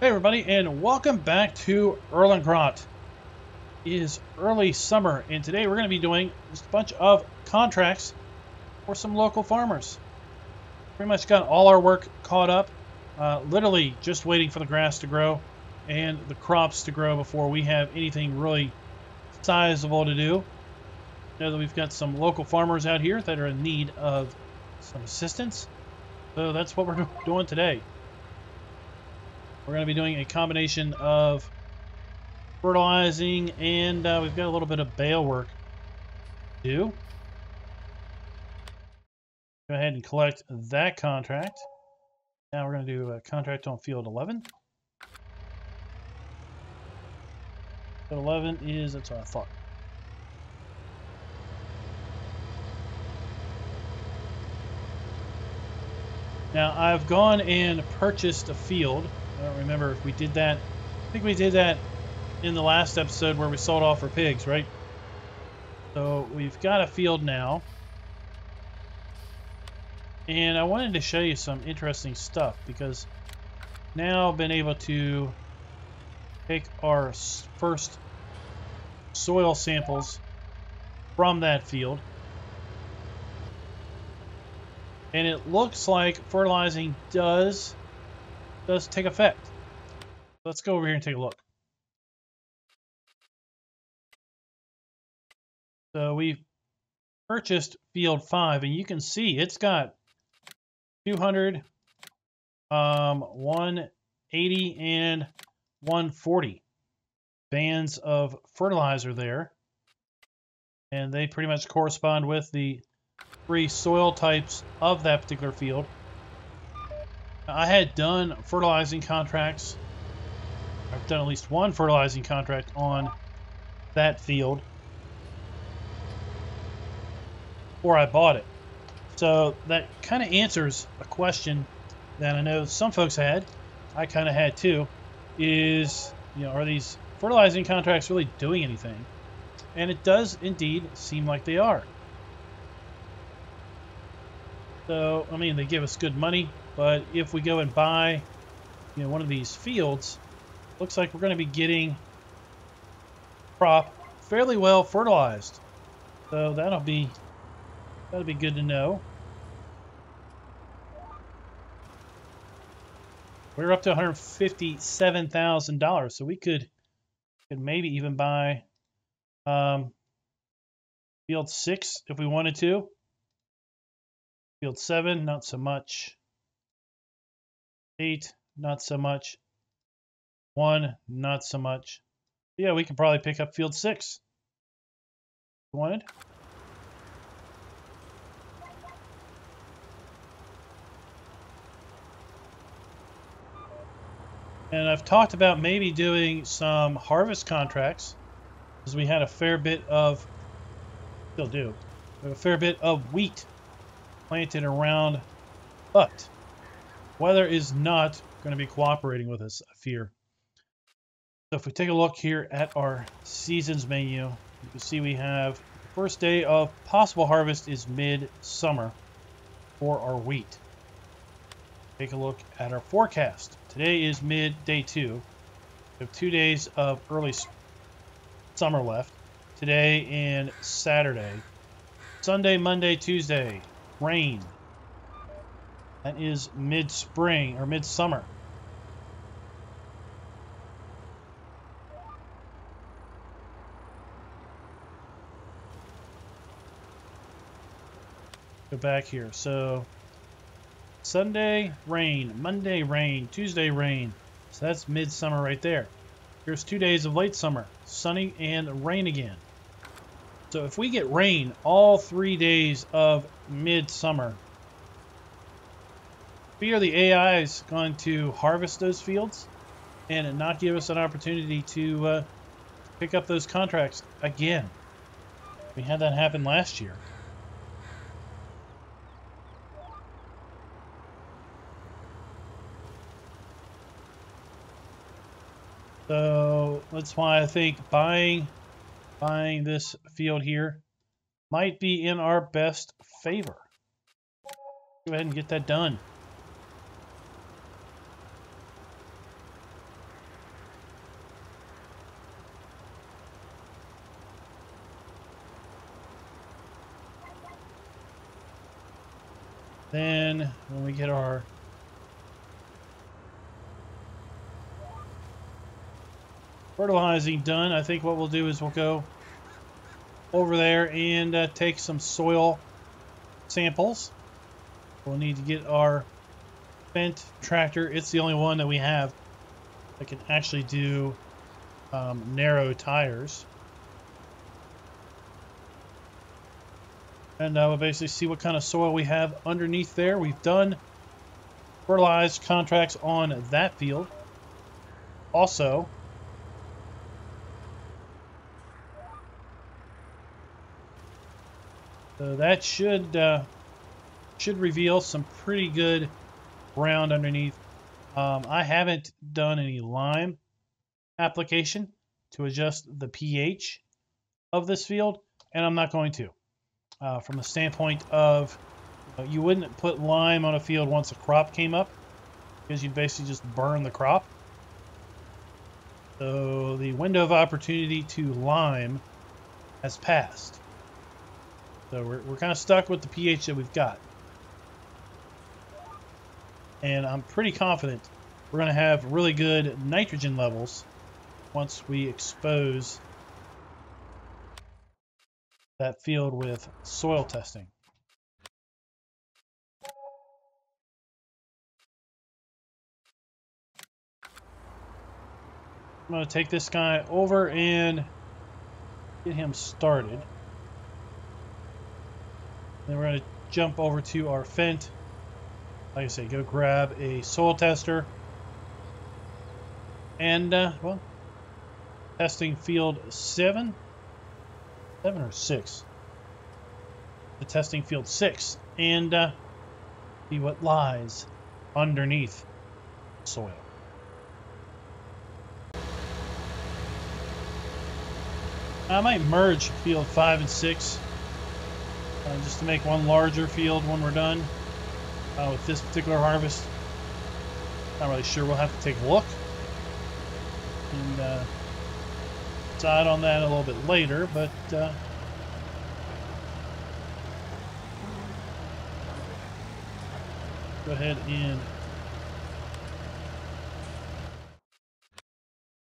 Hey everybody, and welcome back to Erlengrat. It is early summer, and today we're going to be doing just a bunch of contracts for some local farmers. Pretty much got all our work caught up, uh, literally just waiting for the grass to grow and the crops to grow before we have anything really sizable to do. Know that we've got some local farmers out here that are in need of some assistance, so that's what we're doing today. We're going to be doing a combination of fertilizing and uh, we've got a little bit of bale work to do. Go ahead and collect that contract. Now we're going to do a contract on field 11. Field 11 is, that's what I thought. Now I've gone and purchased a field I don't remember if we did that. I think we did that in the last episode where we sold off our pigs, right? So we've got a field now. And I wanted to show you some interesting stuff because now I've been able to take our first soil samples from that field. And it looks like fertilizing does does take effect. Let's go over here and take a look. So we've purchased field 5 and you can see it's got 200 um 180 and 140 bands of fertilizer there and they pretty much correspond with the three soil types of that particular field I had done fertilizing contracts. I've done at least one fertilizing contract on that field before I bought it. So that kind of answers a question that I know some folks had. I kind of had too. Is, you know, are these fertilizing contracts really doing anything? And it does indeed seem like they are. So, I mean, they give us good money. But if we go and buy, you know, one of these fields, looks like we're going to be getting crop fairly well fertilized. So that'll be that'll be good to know. We're up to $157,000, so we could could maybe even buy um, field six if we wanted to. Field seven, not so much. 8, not so much. 1, not so much. Yeah, we can probably pick up field 6. Wanted. And I've talked about maybe doing some harvest contracts because we had a fair bit of, still do, a fair bit of wheat planted around but Weather is not going to be cooperating with us, I fear. So if we take a look here at our seasons menu, you can see we have first day of possible harvest is mid-summer for our wheat. Take a look at our forecast. Today is mid-day two. We have two days of early summer left. Today and Saturday. Sunday, Monday, Tuesday, rain. That is mid-spring or mid-summer. Go back here. So Sunday, rain. Monday, rain. Tuesday, rain. So that's midsummer right there. Here's two days of late summer. Sunny and rain again. So if we get rain all three days of midsummer, fear the AI is going to harvest those fields and not give us an opportunity to uh, pick up those contracts again. We had that happen last year. So that's why I think buying buying this field here might be in our best favor. Go ahead and get that done. Then when we get our fertilizing done, I think what we'll do is we'll go over there and uh, take some soil samples. We'll need to get our Fendt tractor. It's the only one that we have that can actually do um, narrow tires. And uh, we'll basically see what kind of soil we have underneath there. We've done fertilized contracts on that field. Also, so that should uh, should reveal some pretty good ground underneath. Um, I haven't done any lime application to adjust the pH of this field, and I'm not going to uh, from the standpoint of you, you wouldn't put lime on a field once a crop came up because you'd basically just burn the crop. So the window of opportunity to lime has passed. So we're, we're kind of stuck with the pH that we've got. And I'm pretty confident we're going to have really good nitrogen levels once we expose that field with soil testing. I'm going to take this guy over and get him started. Then we're going to jump over to our Fendt. Like I say, go grab a soil tester. And, uh, well, testing field 7 seven or six. The testing field six, and uh, see what lies underneath soil. I might merge field five and six uh, just to make one larger field when we're done uh, with this particular harvest. Not really sure. We'll have to take a look and decide on that a little bit later, but uh, go ahead and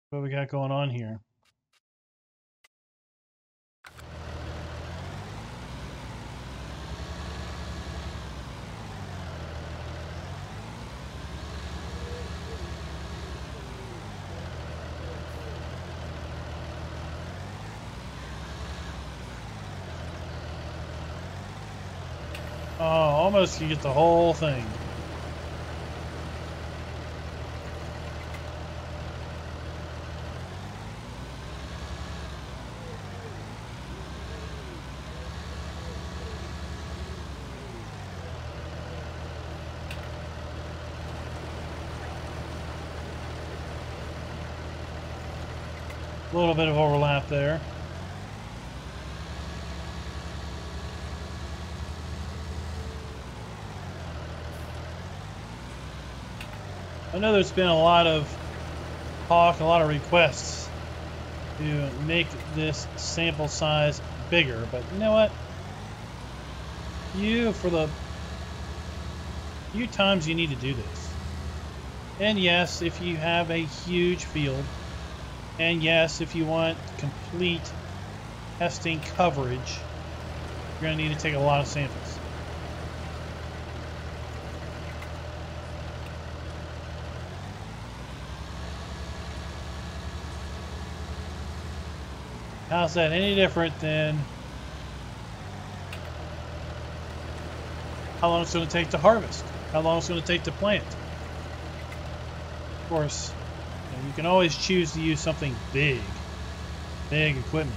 what we got going on here. Oh, almost you get the whole thing. A little bit of overlap there. I know there's been a lot of talk, a lot of requests to make this sample size bigger, but you know what? You, for the few times you need to do this. And yes, if you have a huge field, and yes, if you want complete testing coverage, you're going to need to take a lot of samples. How's that any different than how long it's going to take to harvest? How long it's going to take to plant? Of course, you, know, you can always choose to use something big, big equipment.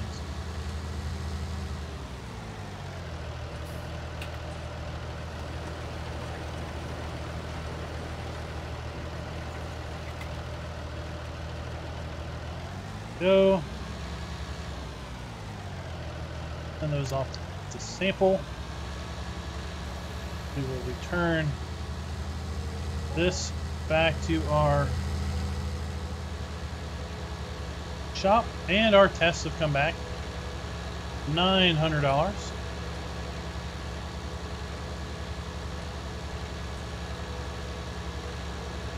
Go. send those off to sample. We will return this back to our shop and our tests have come back. $900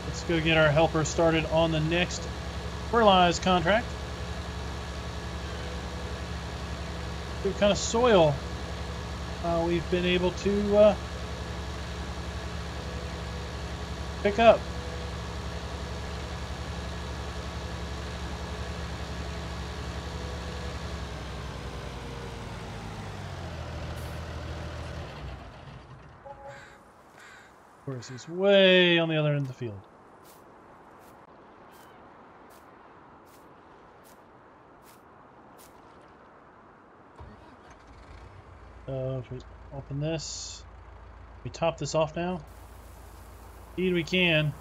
let's go get our helper started on the next fertilized contract. What kind of soil uh, we've been able to uh, pick up. Of course, he's way on the other end of the field. So if we open this, we top this off now. Indeed we can.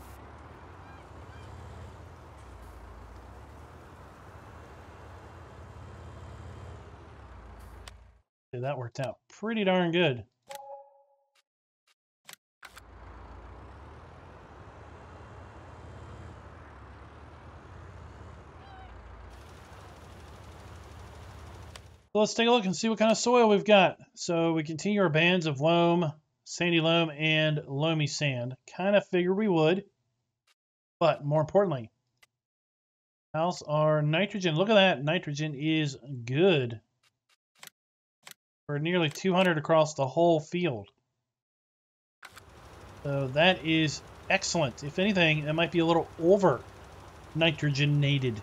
That worked out pretty darn good. Let's take a look and see what kind of soil we've got. So we continue our bands of loam, sandy loam, and loamy sand. Kind of figured we would. But more importantly, how's our nitrogen? Look at that. Nitrogen is good. We're nearly 200 across the whole field. So that is excellent. If anything, it might be a little over nitrogenated.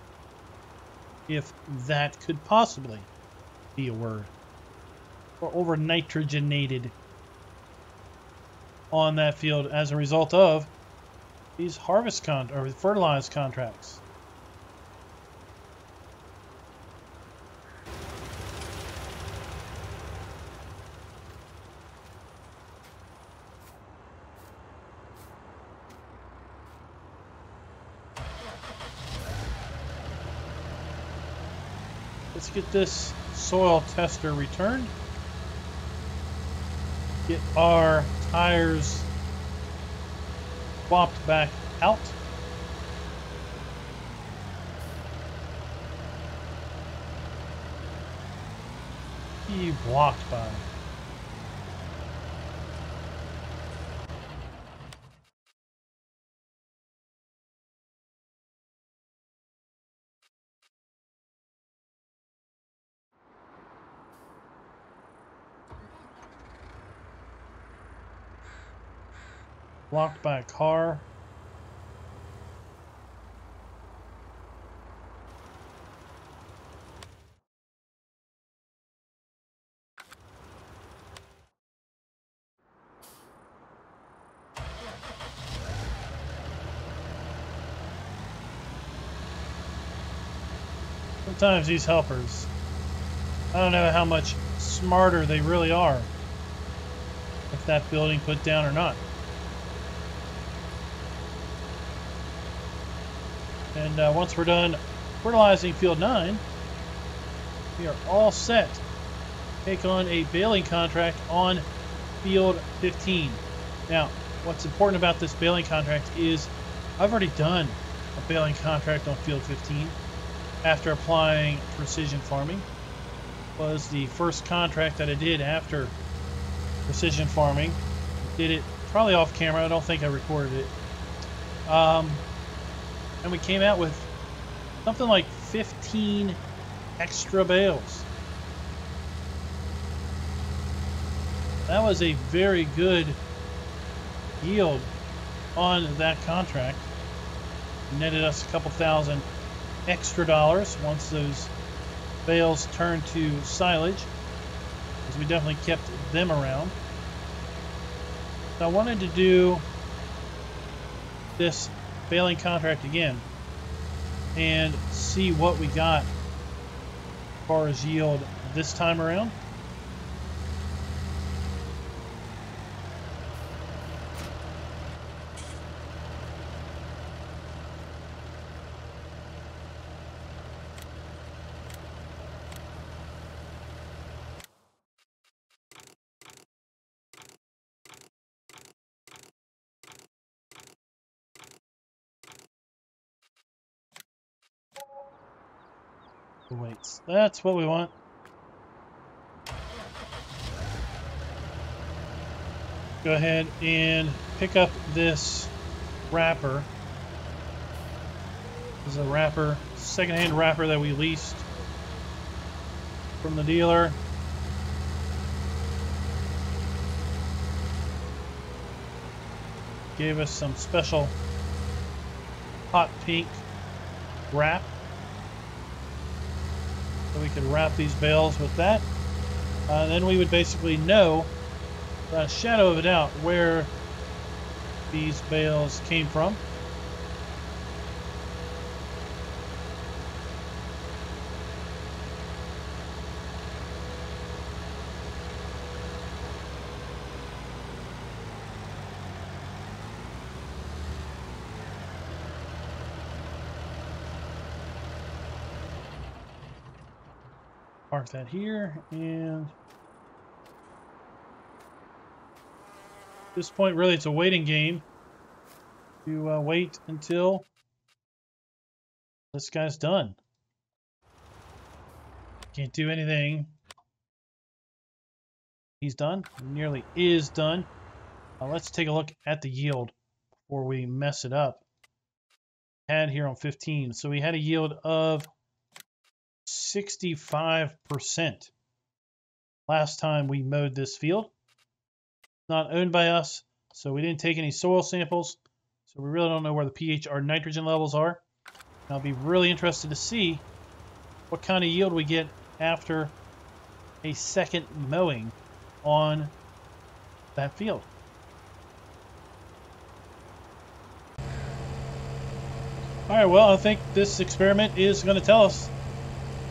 If that could possibly be a word. Or over nitrogenated on that field as a result of these harvest con or fertilized contracts. Let's get this soil tester returned. Get our tires swapped back out. He blocked by. Blocked by a car. Sometimes these helpers, I don't know how much smarter they really are if that building put down or not. And uh, once we're done fertilizing field 9, we are all set. Take on a baling contract on field 15. Now, what's important about this baling contract is I've already done a baling contract on field 15 after applying precision farming. It was the first contract that I did after precision farming. Did it probably off camera. I don't think I recorded it. Um, and we came out with something like 15 extra bales. That was a very good yield on that contract. Netted us a couple thousand extra dollars once those bales turned to silage, because we definitely kept them around. So I wanted to do this baling contract again and see what we got as far as yield this time around. Weights. That's what we want. Go ahead and pick up this wrapper This is a wrapper, secondhand wrapper that we leased from the dealer. Gave us some special hot pink wrap. So we could wrap these bales with that. Uh, then we would basically know, a shadow of a doubt, where these bales came from. Mark that here, and at this point, really, it's a waiting game. To uh, wait until this guy's done. Can't do anything. He's done. Nearly is done. Uh, let's take a look at the yield before we mess it up. Had here on 15. So we had a yield of 65% last time we mowed this field. Not owned by us, so we didn't take any soil samples. So we really don't know where the pH or nitrogen levels are. And I'll be really interested to see what kind of yield we get after a second mowing on that field. All right, well, I think this experiment is going to tell us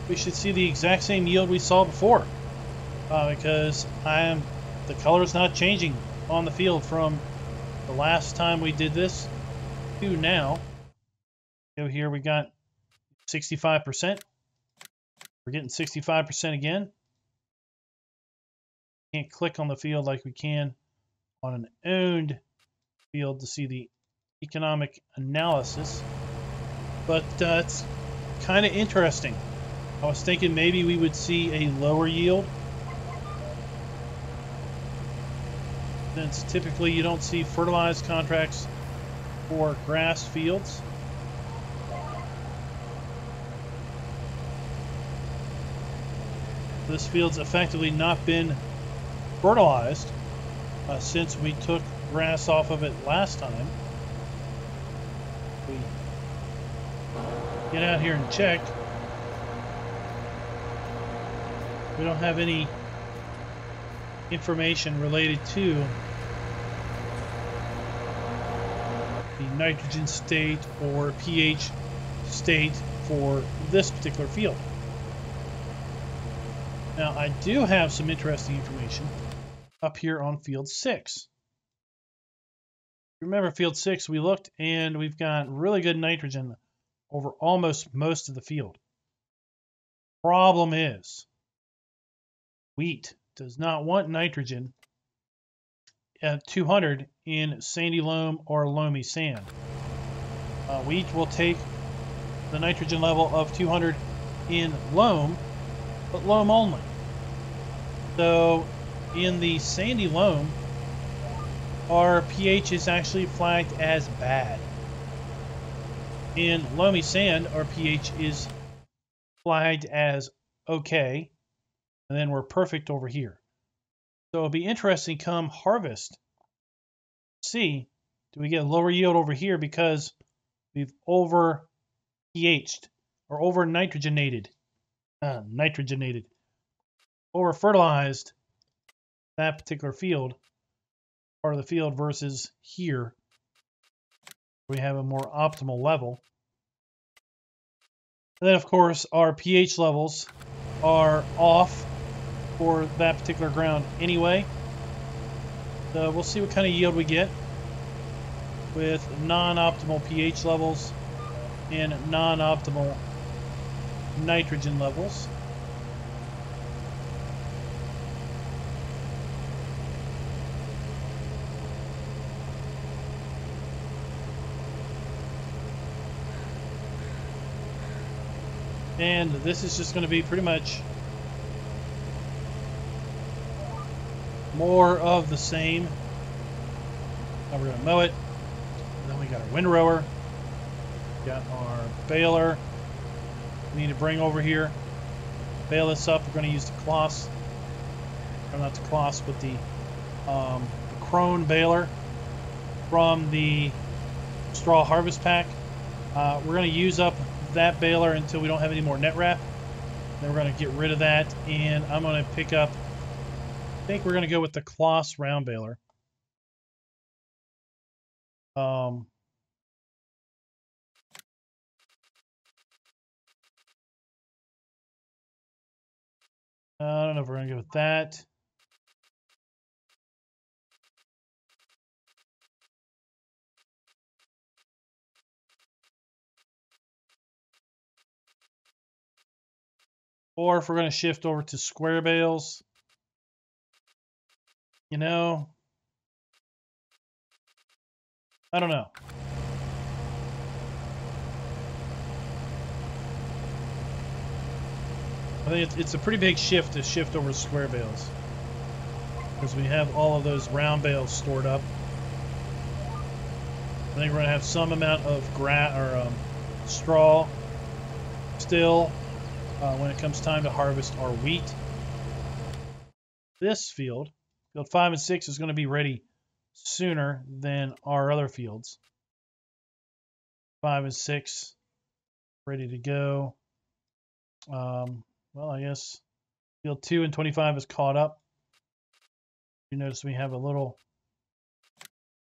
we should see the exact same yield we saw before. Uh, because I am the color is not changing on the field from the last time we did this to now. Go here, we got 65%. We're getting 65% again. Can't click on the field like we can on an owned field to see the economic analysis. But uh, it's kind of interesting. I was thinking maybe we would see a lower yield. Since typically you don't see fertilized contracts for grass fields. This field's effectively not been fertilized uh, since we took grass off of it last time. We get out here and check. We don't have any information related to the nitrogen state or pH state for this particular field. Now I do have some interesting information up here on field 6. Remember field 6 we looked and we've got really good nitrogen over almost most of the field. Problem is Wheat does not want nitrogen at 200 in sandy loam or loamy sand. Uh, wheat will take the nitrogen level of 200 in loam, but loam only. So in the sandy loam, our pH is actually flagged as bad. In loamy sand, our pH is flagged as okay and then we're perfect over here. So it'll be interesting come harvest. See, do we get a lower yield over here because we've over pH'd or over nitrogenated, uh, nitrogenated, over fertilized that particular field, part of the field versus here, we have a more optimal level. And then, of course, our pH levels are off for that particular ground anyway. We'll see what kind of yield we get with non-optimal pH levels and non-optimal nitrogen levels. And this is just going to be pretty much more of the same. Now we're going to mow it. then we got our windrower. Got our baler. We need to bring over here. Bale this up. We're going to use the Claas. Or not the Claas, but the, um, the Krone baler from the straw harvest pack. Uh, we're going to use up that baler until we don't have any more net wrap. Then we're going to get rid of that, and I'm going to pick up. I think we're going to go with the Claas round baler. Um, I don't know if we're going to go with that. Or if we're going to shift over to square bales, you know, I don't know. I think it's, a pretty big shift to shift over square bales. Because we have all of those round bales stored up. I think we're going to have some amount of gra or um, straw still uh, when it comes time to harvest our wheat. This field, field 5 and 6, is going to be ready sooner than our other fields. 5 and 6 ready to go. Um, well, I guess field 2 and 25 is caught up. You notice we have a little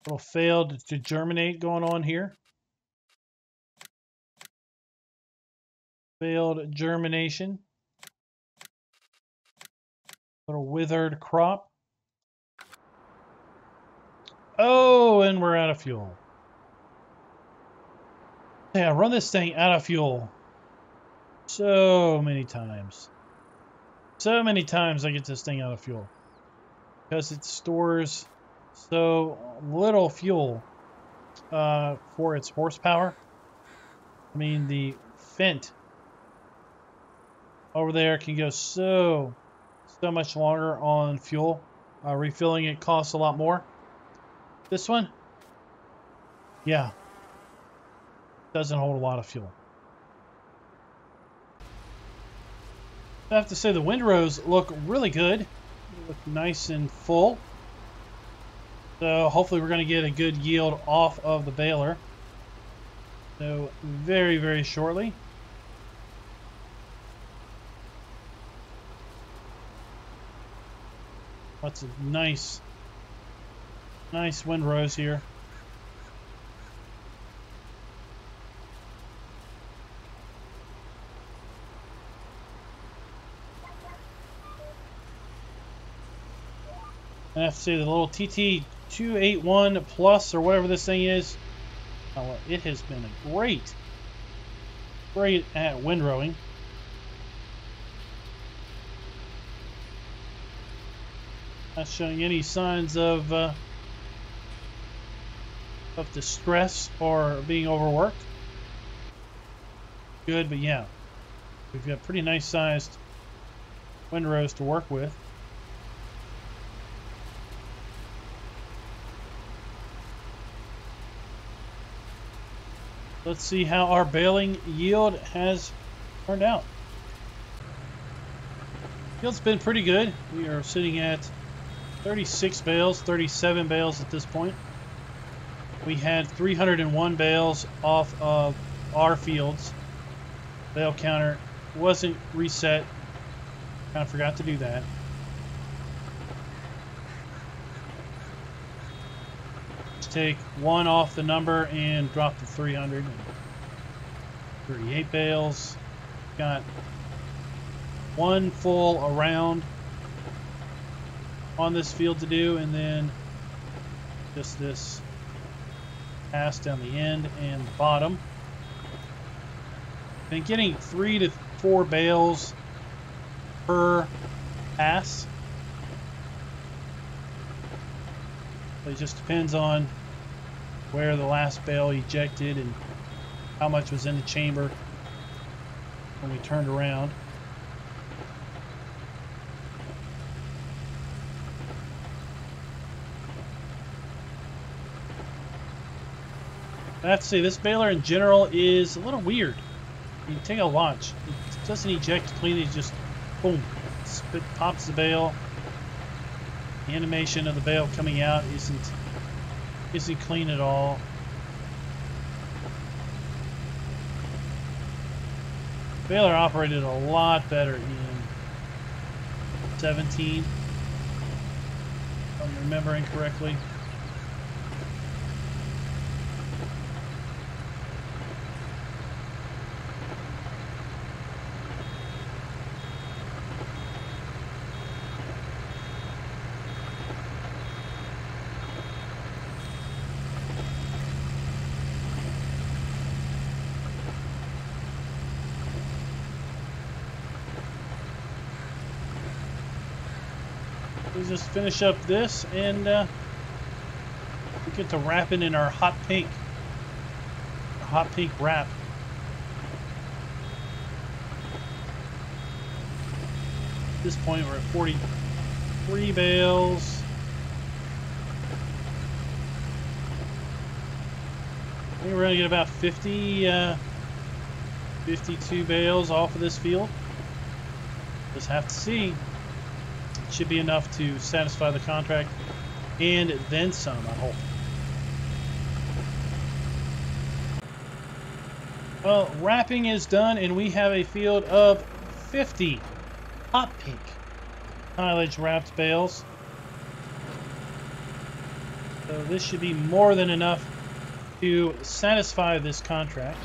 little failed to germinate going on here. failed germination, little withered crop. Oh, and we're out of fuel. Yeah, run this thing out of fuel so many times. So many times I get this thing out of fuel. Because it stores so little fuel uh, for its horsepower. I mean, the Fendt over there can go so, so much longer on fuel. Uh, refilling it costs a lot more. This one, yeah, doesn't hold a lot of fuel. I have to say the windrows look really good. They look nice and full. So hopefully we're going to get a good yield off of the baler. So very, very shortly. Lots of nice, nice wind windrows here. I have to say the little TT281 Plus or whatever this thing is, oh, it has been a great, great at windrowing. Not showing any signs of uh, of distress or being overworked. Good, but yeah, we've got pretty nice sized windrows to work with. Let's see how our baling yield has turned out. Yield's been pretty good. We are sitting at 36 bales, 37 bales at this point. We had 301 bales off of our fields. Bale counter wasn't reset. Kind of forgot to do that. Let's take one off the number and drop the 300. 38 bales. Got one full around on this field to do, and then just this pass down the end and the bottom. Been getting three to four bales per pass. It just depends on where the last bale ejected and how much was in the chamber when we turned around. I have to say, this baler in general is a little weird. You take a launch. It doesn't eject cleanly, it just boom, spit, pops the bale. The animation of the bale coming out isn't isn't clean at all. Baler operated a lot better in 17, if I'm remembering correctly. Just finish up this and uh, we get to wrapping in our hot pink. Hot pink wrap. At this point we're at 43 bales. I think we're going to get about 50, uh, 52 bales off of this field. Just have to see should be enough to satisfy the contract and then some, I hope. Well, wrapping is done and we have a field of 50 hot pink mileage wrapped bales. So this should be more than enough to satisfy this contract.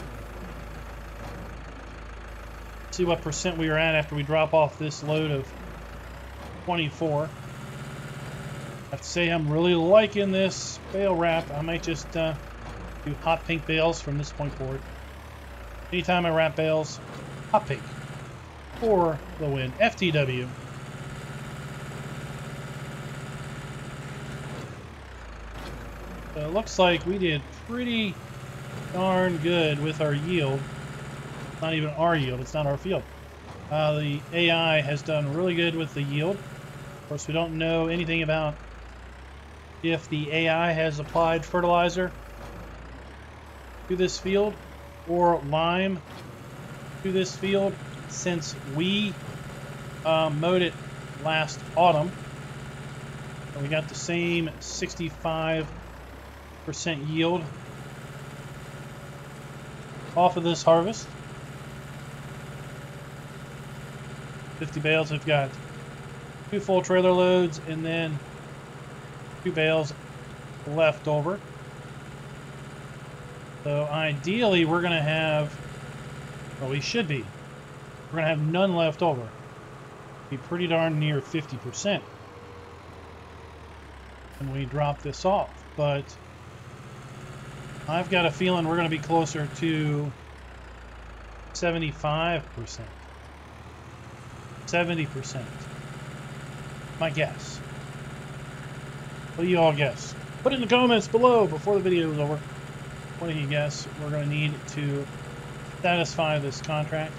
See what percent we are at after we drop off this load of 24. I have to say I'm really liking this bale wrap. I might just uh, do hot pink bales from this point forward. Anytime I wrap bales, hot pink for the win. FTW. So it looks like we did pretty darn good with our yield. Not even our yield, it's not our field. Uh, the AI has done really good with the yield. Of course, we don't know anything about if the AI has applied fertilizer to this field or lime to this field since we um, mowed it last autumn. And we got the same 65% yield off of this harvest. 50 bales, we've got two full trailer loads and then two bales left over. So ideally we're going to have, well we should be, we're going to have none left over. Be pretty darn near 50% when we drop this off. But I've got a feeling we're going to be closer to 75%. 70% my guess. What do you all guess? Put it in the comments below before the video is over. What do you guess we're going to need to satisfy this contract?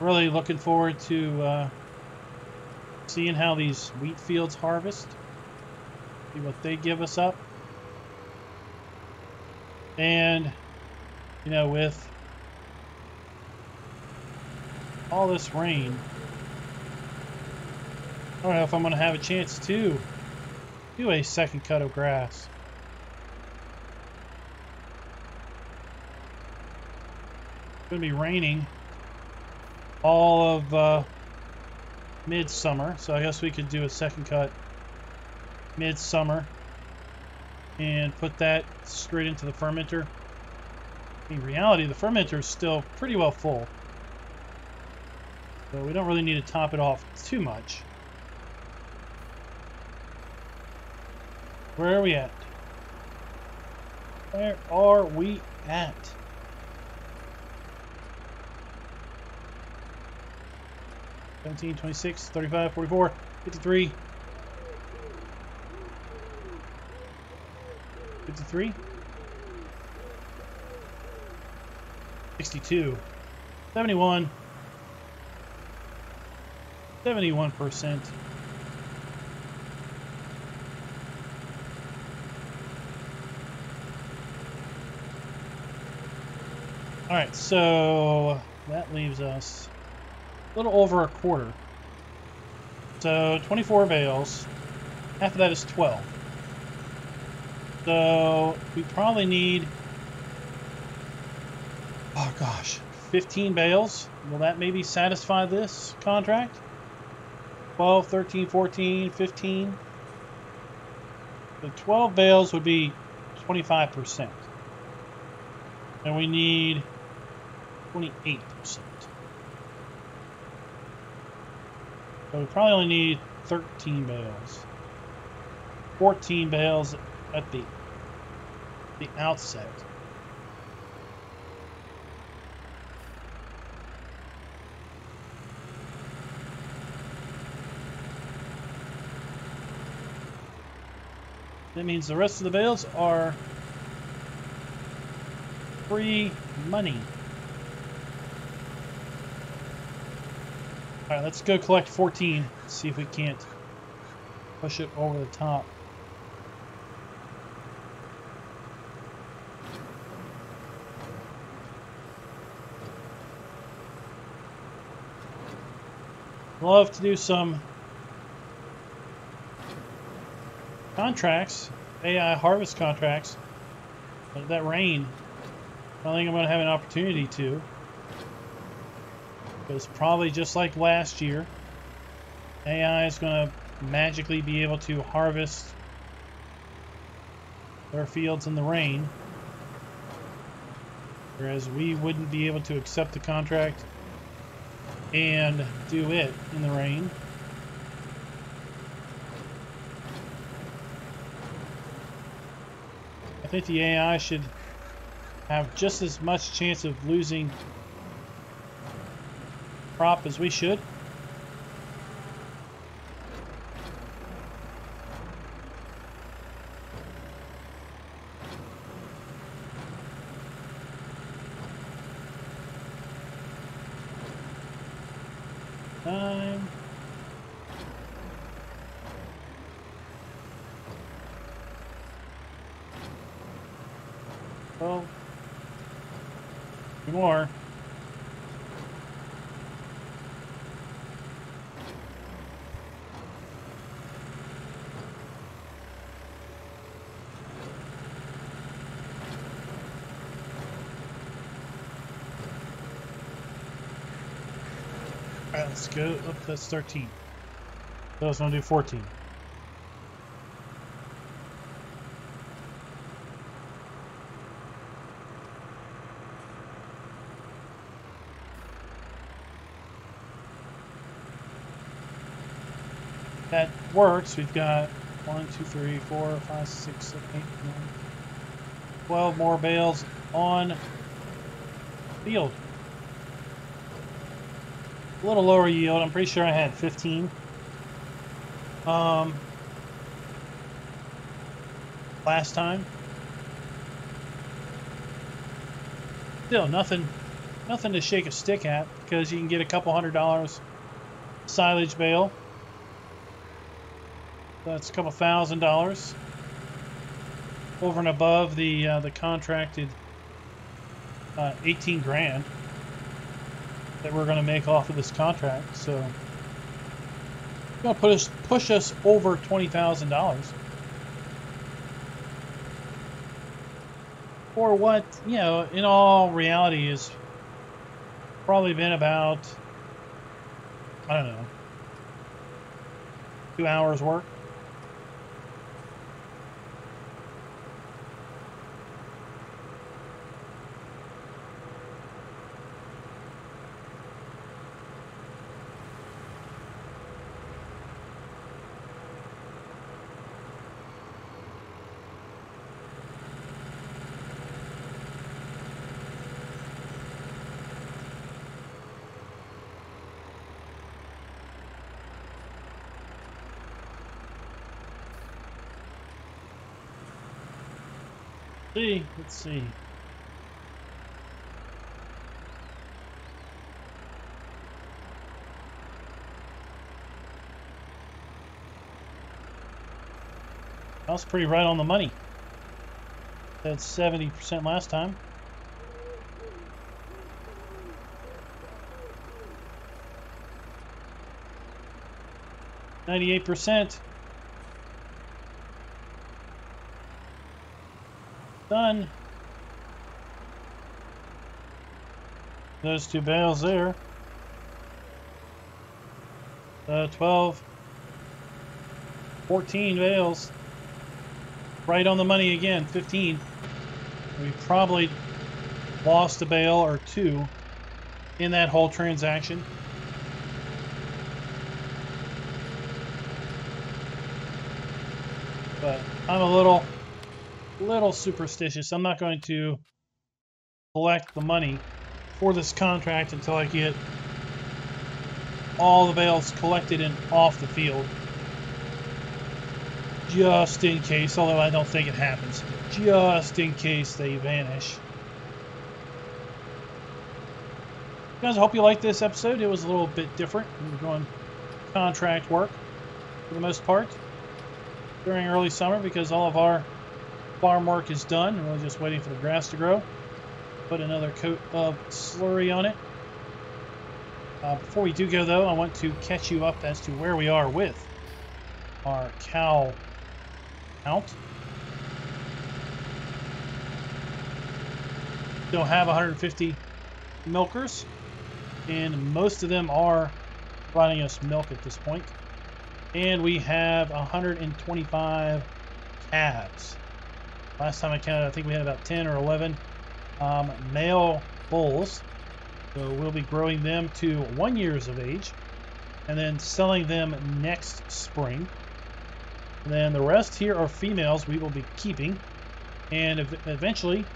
Really looking forward to uh, seeing how these wheat fields harvest. See what they give us up. And, you know, with all this rain, I don't know if I'm going to have a chance to do a second cut of grass. It's going to be raining all of uh, midsummer. So I guess we could do a second cut midsummer and put that straight into the fermenter. In reality, the fermenter is still pretty well full. So we don't really need to top it off too much. Where are we at? Where are we at? 17, 26, 35, 44, 53. 53. 62. 71. 71%. Alright, so that leaves us little over a quarter. So 24 bales. Half of that is 12. So we probably need, oh gosh, 15 bales. Will that maybe satisfy this contract? 12, 13, 14, 15. The 12 bales would be 25%. And we need 28%. So we probably only need 13 bales. 14 bales at the the outset. That means the rest of the bales are free money. Alright, let's go collect 14. See if we can't push it over the top. Love to do some contracts, AI harvest contracts. But that rain, I don't think I'm going to have an opportunity to. Because probably just like last year, AI is going to magically be able to harvest their fields in the rain. Whereas we wouldn't be able to accept the contract and do it in the rain. I think the AI should have just as much chance of losing prop as we should. More. Let's go. Up, that's 13. So I was going to do 14. That works. We've got 1, 2, 3, 4, 5, 6, 7, 8, 9, 12 more bales on field a little lower yield. I'm pretty sure I had 15. Um, last time. Still nothing, nothing to shake a stick at because you can get a couple hundred dollars silage bale. That's a couple thousand dollars over and above the uh, the contracted uh, 18 grand that we're going to make off of this contract. So it's going to put us push us over twenty thousand dollars. For what you know, in all reality, is probably been about I don't know two hours work. Let's see. That was pretty right on the money. That's 70% last time. Ninety-eight percent. Done. Those two bales there. Uh, 12, 14 bales. Right on the money again, 15. We probably lost a bale or two in that whole transaction. But I'm a little, little superstitious. I'm not going to collect the money for this contract until I get all the bales collected and off the field just in case, although I don't think it happens, just in case they vanish. Guys, I hope you liked this episode. It was a little bit different. We were doing contract work for the most part during early summer because all of our farm work is done. We're just waiting for the grass to grow. Put another coat of slurry on it. Uh, before we do go, though, I want to catch you up as to where we are with our cow count. Still have 150 milkers, and most of them are providing us milk at this point. And we have 125 calves. Last time I counted, I think we had about 10 or 11 um, male bulls. So we'll be growing them to one years of age and then selling them next spring. And then the rest here are females we will be keeping and ev eventually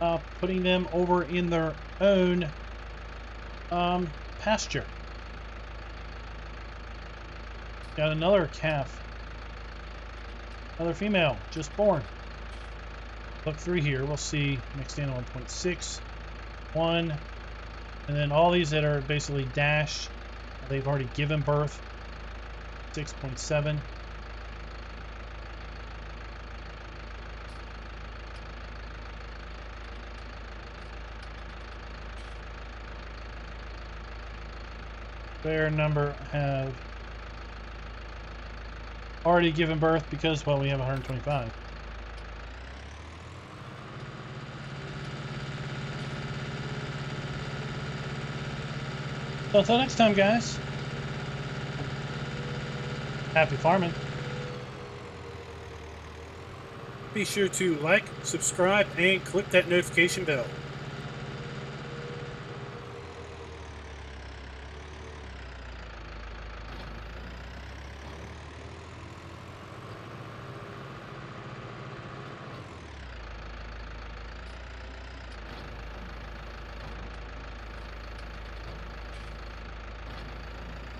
uh, putting them over in their own um, pasture. Got another calf. Another female, just born. Look through here, we'll see. Next stand 1.6, 1, and then all these that are basically dash, they've already given birth, 6.7. fair number have already given birth because, well, we have 125. So until next time, guys, happy farming. Be sure to like, subscribe, and click that notification bell.